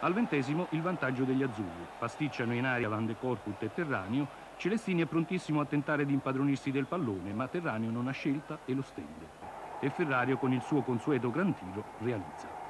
Al ventesimo il vantaggio degli azzurri. Pasticciano in aria Van de Corput e Terranio. Celestini è prontissimo a tentare di impadronirsi del pallone, ma Terranio non ha scelta e lo stende. E Ferrario con il suo consueto gran tiro realizza.